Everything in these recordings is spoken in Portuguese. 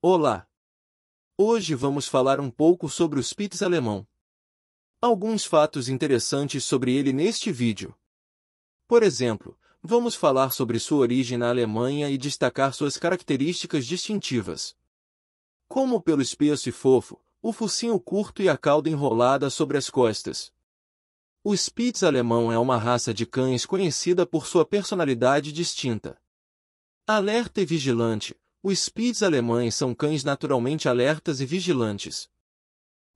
Olá! Hoje vamos falar um pouco sobre o Spitz alemão. Alguns fatos interessantes sobre ele neste vídeo. Por exemplo, vamos falar sobre sua origem na Alemanha e destacar suas características distintivas. Como pelo espesso e fofo, o focinho curto e a cauda enrolada sobre as costas. O Spitz alemão é uma raça de cães conhecida por sua personalidade distinta. Alerta e vigilante, os Spitz alemães são cães naturalmente alertas e vigilantes.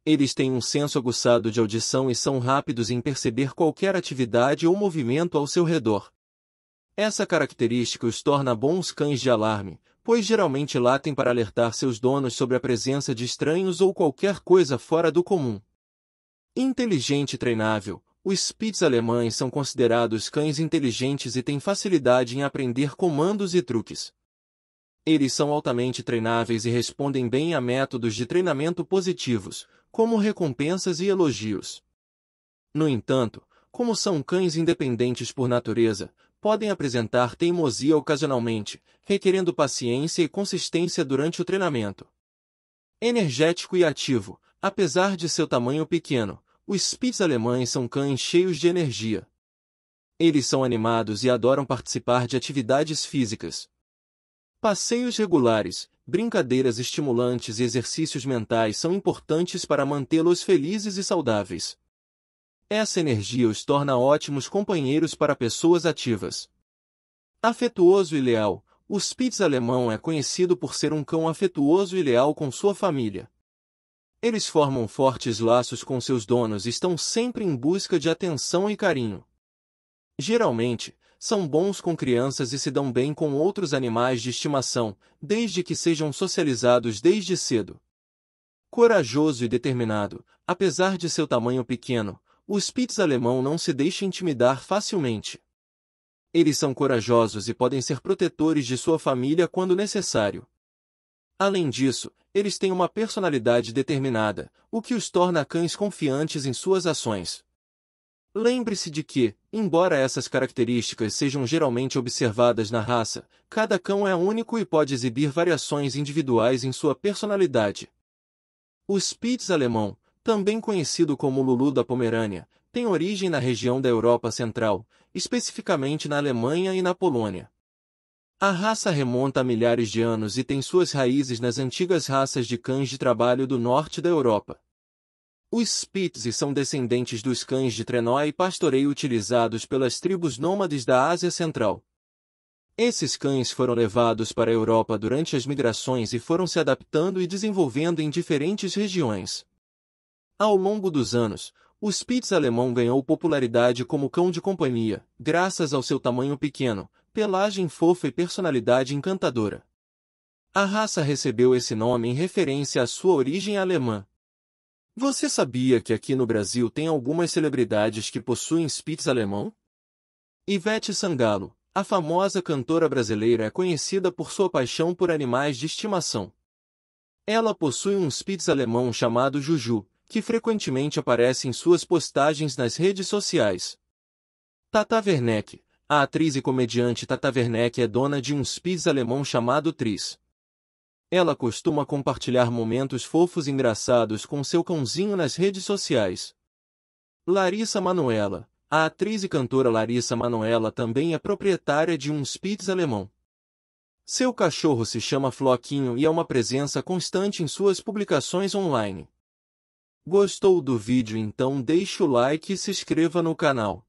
Eles têm um senso aguçado de audição e são rápidos em perceber qualquer atividade ou movimento ao seu redor. Essa característica os torna bons cães de alarme, pois geralmente latem para alertar seus donos sobre a presença de estranhos ou qualquer coisa fora do comum. Inteligente e treinável, os Spitz alemães são considerados cães inteligentes e têm facilidade em aprender comandos e truques. Eles são altamente treináveis e respondem bem a métodos de treinamento positivos, como recompensas e elogios. No entanto, como são cães independentes por natureza, podem apresentar teimosia ocasionalmente, requerendo paciência e consistência durante o treinamento. Energético e ativo, apesar de seu tamanho pequeno, os Spitz alemães são cães cheios de energia. Eles são animados e adoram participar de atividades físicas, Passeios regulares, brincadeiras estimulantes e exercícios mentais são importantes para mantê-los felizes e saudáveis. Essa energia os torna ótimos companheiros para pessoas ativas. Afetuoso e leal, o Spitz alemão é conhecido por ser um cão afetuoso e leal com sua família. Eles formam fortes laços com seus donos e estão sempre em busca de atenção e carinho. Geralmente, são bons com crianças e se dão bem com outros animais de estimação, desde que sejam socializados desde cedo. Corajoso e determinado, apesar de seu tamanho pequeno, o Spitz alemão não se deixa intimidar facilmente. Eles são corajosos e podem ser protetores de sua família quando necessário. Além disso, eles têm uma personalidade determinada, o que os torna cães confiantes em suas ações. Lembre-se de que, embora essas características sejam geralmente observadas na raça, cada cão é único e pode exibir variações individuais em sua personalidade. O Spitz alemão, também conhecido como Lulu da Pomerânia, tem origem na região da Europa Central, especificamente na Alemanha e na Polônia. A raça remonta a milhares de anos e tem suas raízes nas antigas raças de cães de trabalho do norte da Europa. Os Spitz são descendentes dos cães de trenó e pastoreio utilizados pelas tribos nômades da Ásia Central. Esses cães foram levados para a Europa durante as migrações e foram se adaptando e desenvolvendo em diferentes regiões. Ao longo dos anos, o Spitz alemão ganhou popularidade como cão de companhia, graças ao seu tamanho pequeno, pelagem fofa e personalidade encantadora. A raça recebeu esse nome em referência à sua origem alemã. Você sabia que aqui no Brasil tem algumas celebridades que possuem Spitz alemão? Ivete Sangalo, a famosa cantora brasileira é conhecida por sua paixão por animais de estimação. Ela possui um Spitz alemão chamado Juju, que frequentemente aparece em suas postagens nas redes sociais. Tata Werneck, a atriz e comediante Tata Werneck é dona de um Spitz alemão chamado Tris. Ela costuma compartilhar momentos fofos e engraçados com seu cãozinho nas redes sociais. Larissa Manuela, a atriz e cantora Larissa Manuela também é proprietária de um Spitz alemão. Seu cachorro se chama Floquinho e é uma presença constante em suas publicações online. Gostou do vídeo então deixe o like e se inscreva no canal.